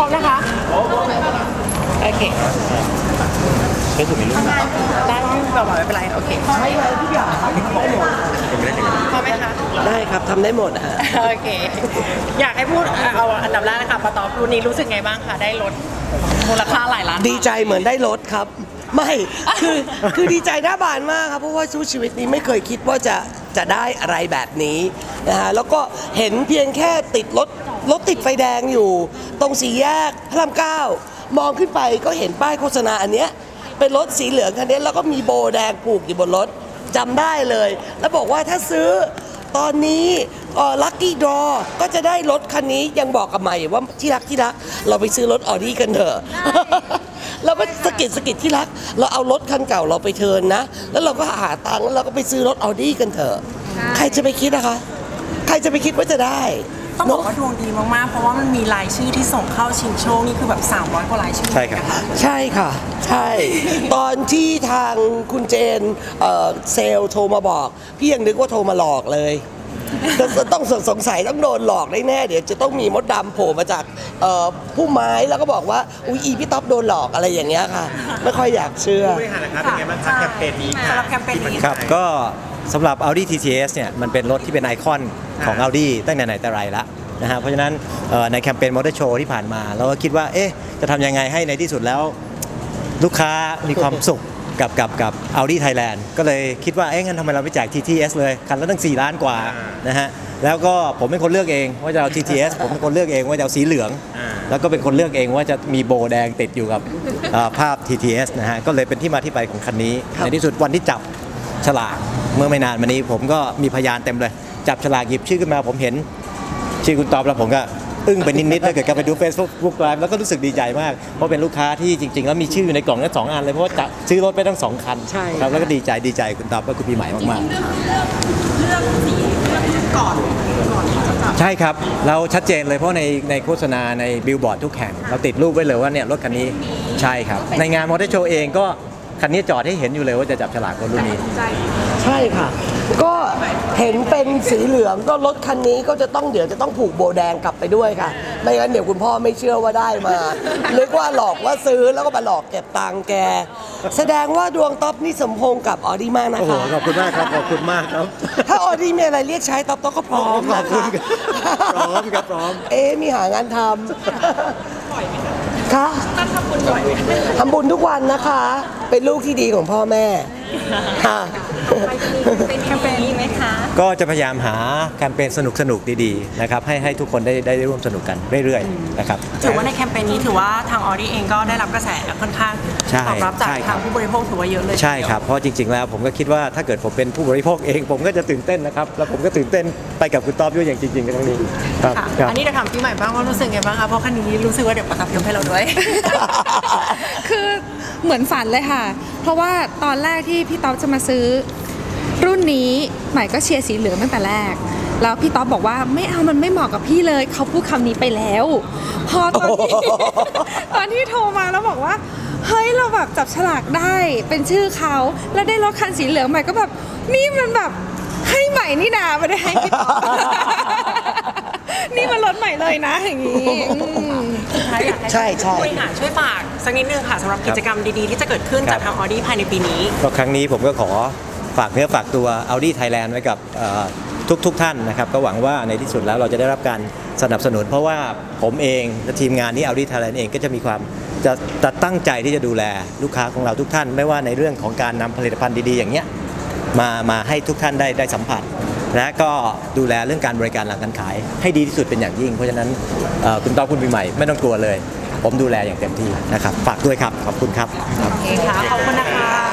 พร้อมนะคะโอเคใช้ถูกไหมลูกได้ต่อมาไม่เป็นไรโอเคพร้อมไหมใช้เลยทุกอย่างครับได้หมดพร้อมไหมคะได้ครับทำได้หมดฮะโอเค อยากให้พูดเอาอันดับแรกนะคะปะตอบรุ่นนี้รู้สึกไงบ้างคะได้ลดมูลค่าหลายล้านบาทดีใจเหมือนได้รถครับ ไม่คือคือดีใจหน้าบานมากครับเพราะว่าสู้ชีวิตนี้ไม่เคยคิดว่าจะจะได้อะไรแบบนี้นะฮะแล้วก็เห็นเพียงแค่ติดรถรถติดไฟแดงอยู่ ตรงสี่แยกพระรามเก้ามองขึ้นไปก็เห็นป้ายโฆษณาอันเนี้ยเป็นรถสีเหลืองคันนี้แล้วก็มีโบแดงผูกอยู่บนรถจำได้เลย แล้วบอกว่าถ้าซื้อตอนนี้ลัคกี้ดอก็จะได้รถคันนี้ยังบอกกับใหม่ว่าที่รักที่รัก เราไปซื้อรถออดี้กันเถอะเราก็สะกิดสะกิดที่รัก เราเอารถคันเก่าเราไปเทิร์นนะ แล้วเราก็หาตังค์แล้วเราก็ไปซื้อรถออดี้กันเถอะใครจะไปคิดนะคะ ใครจะไปคิดว่าจะได้ ต้องบอกเนะว่าดวงดีมากๆ เพราะว่ามันมีรายชื่อที่ส่งเข้าชิงโชคนี่คือแบบ300กว่ารายชื่อใช่ครับนะะใช่ค่ะ ใช่ ตอนที่ทางคุณเจนเอ่อเซลล์โทรมาบอก พี่ยังนึกว่าโทรมาหลอกเลยแต่ต้องสงสัยต้องโดนหลอกได้แน่เดี๋ยวจะต้องมีมดดำโผล่มาจากเอ่อผู้ไม้แล้วก็บอกว่าอุ้ยอีพี่ต๊อบโดนหลอกอะไรอย่างเงี้ยค่ะ ไม่ค่อยอยากเชื่อบริหารนะครับเป็นไงบ้างครับแคมเปญนี้สำหรับแคมเปญนี้ครับก็สำหรับ Audi TTS เนี่ยมันเป็นรถที่เป็นไอคอนของ Audi ตั้งแต่ไหนแต่ไรละนะฮะเพราะฉะนั้นเอ่อในแคมเปญมอเตอร์โชว์ที่ผ่านมา เราก็คิดว่าเอ๊ะจะทำยังไงให้ในที่สุดแล้ว ลูกค้ามีความสุข กับกับกับ Audi Thailand ก็เลยคิดว่าเอ๊ะงั้นทำไมเราไม่แจก TTS เลย คันละตั้ง 4 ล้านกว่านะฮะแล้วก็ผมเป็นคนเลือกเองว่าจะเอา TTS ผมเป็นคนเลือกเองว่าจะเอาสีเหลือง แล้วก็เป็นคนเลือกเองว่าจะมีโบแดงติดอยู่กับเอ่อภาพ TTS นะฮะก็เลยเป็นที่มาที่ไปของคันนี้ครับในที่สุดวันที่จับฉลากเมื่อไม่นานมานี้ผมก็มีพยานเต็มเลย จับฉลากหยิบชื่อขึ้นมาผมเห็นชื่อคุณตอบแล้วผมก็ อึ้งไปนิดๆถ้าเกิดกลับไปดู Facebook Live แล้วก็รู้สึกดีใจมาก เพราะเป็นลูกค้าที่จริง ๆ แล้วมีชื่ออยู่ในกล่องนั้นสองอันเลย เพราะว่าจะซื้อรถไปทั้งสองคันใช่ ครับแล้วก็ดีใจดีใจคุณตอบและคุณปีใหม่มากๆใช่ครับ เราชัดเจนเลยเพราะในในโฆษณาในบิลบอร์ดทุกแห่ง เราติดรูปไว้เลยว่าเนี่ยรถคันนี้ใช่ครับ ในงานมอเตอร์โชว์เองก็ คันนี้จอดให้เห็นอยู่เลยว่าจะจับฉลากรถรุ่นนี้ ใช่ค่ะ ก็เห็นเป็นสีเหลืองก็รถคันนี้ก็จะต้องเดี๋ยวจะต้องผูกโบแดงกลับไปด้วยค่ะ ไม่งั้นเดี๋ยวคุณพ่อไม่เชื่อว่าได้มานึกว่าหลอกว่าซื้อแล้วก็มาหลอกเก็บตังค์แก แสดงว่าดวงต๊อปนี่สมพงษ์กับออดี้มากนะโอ้โห คะ ขอบคุณมากครับ ขอบคุณมากครับ ถ้าออดี้มีอะไรเรียกใช้ต๊อปต๊อปก็พร้อมขอนะบคุณคะครับพร้อมครับพร้อม เอ๊ะมีหางานทำคะทำบุญบ่ อยทำบุญทุกวันนะคะ เป็นลูกที่ดีของพ่อแม่ค่ะเป็นแคมเปญนี้ไหมคะ ก็จะพยายามหาแคมเปญสนุกสนุกๆดีๆนะครับให้ให้ทุกคนได้ได้ร่วมสนุกกันเรื่อยๆนะครับถือว่าในแคมเปญนี้ถือว่าทางออดี้เองก็ได้รับกระแสค่อนข้างใช่ตอบรับจากใช่ครับทางผู้บริโภคถือว่าเยอะเลยใช่ครับเพราะจริงๆแล้วผมก็คิดว่าถ้าเกิดผมเป็นผู้บริโภคเอง ผมก็จะตื่นเต้นนะครับแล้วผมก็ตื่นเต้นไปกับคุณต๊อบด้วยอย่างจริงๆกันตรงนี้ครับค่ะครับอันนี้เดี๋ยวถามพี่ใหม่บ้างว่ารู้สึกไงบ้างคะเพราะคันนี้รู้สึกว่าเดี๋ยวประทับยกให้เราด้วย คือเหมือนฝันเลยค่ะ เพราะว่าตอนแรกที่พี่ต๊อบจะมาซื้อ รุ่นนี้ใหม่ก็เชียร์สีเหลืองตั้งแต่แรก แล้วพี่ต๊อบบอกว่าไม่เอามันไม่เหมาะกับพี่เลย เขาพูดคำนี้ไปแล้ว พอตอนที่ ตอนที่โทรมาแล้วบอกว่า เฮ้ยเราแบบจับฉลากได้เป็นชื่อเขาแล้วได้รถคันสีเหลืองใหม่ก็แบบนี่มันแบบให้ใหม่นี่นาไม่ได้ให้พี่ต๊อบ นี่มันรถใหม่เลยนะอย่างนี้อืมสุดท้ายอยากให้ใช่ใช่ผู้บริหารช่วยฝากสักนิดนึงค่ะสำหรับกิจกรรมดีๆ ที่จะเกิดขึ้นจากทางออดี้ภายในปีนี้ ก็ครั้งนี้ผมก็ขอ ฝากเนื้อฝากตัว Audi Thailand ไว้กับทุกทุกท่านนะครับ ก็หวังว่าในที่สุดแล้วเราจะได้รับการสนับสนุน เพราะว่าผมเองและทีมงานนี้ Audi Thailand เองก็จะมีความจะจะตั้งใจที่จะดูแลลูกค้าของเราทุกท่าน ไม่ว่าในเรื่องของการนำผลิตภัณฑ์ดีๆ อย่างเนี้ยมามาให้ทุกท่านได้ได้สัมผัส และก็ดูแลเรื่องการบริการหลังการขาย ให้ดีที่สุดเป็นอย่างยิ่ง เพราะฉะนั้นคุณต้อมคุณปีใหม่ไม่ต้องกลัวเลย ผมดูแลอย่างเต็มที่นะครับ ฝากด้วยครับ ขอบคุณครับโอเคค่ะขอบคุณนะคะ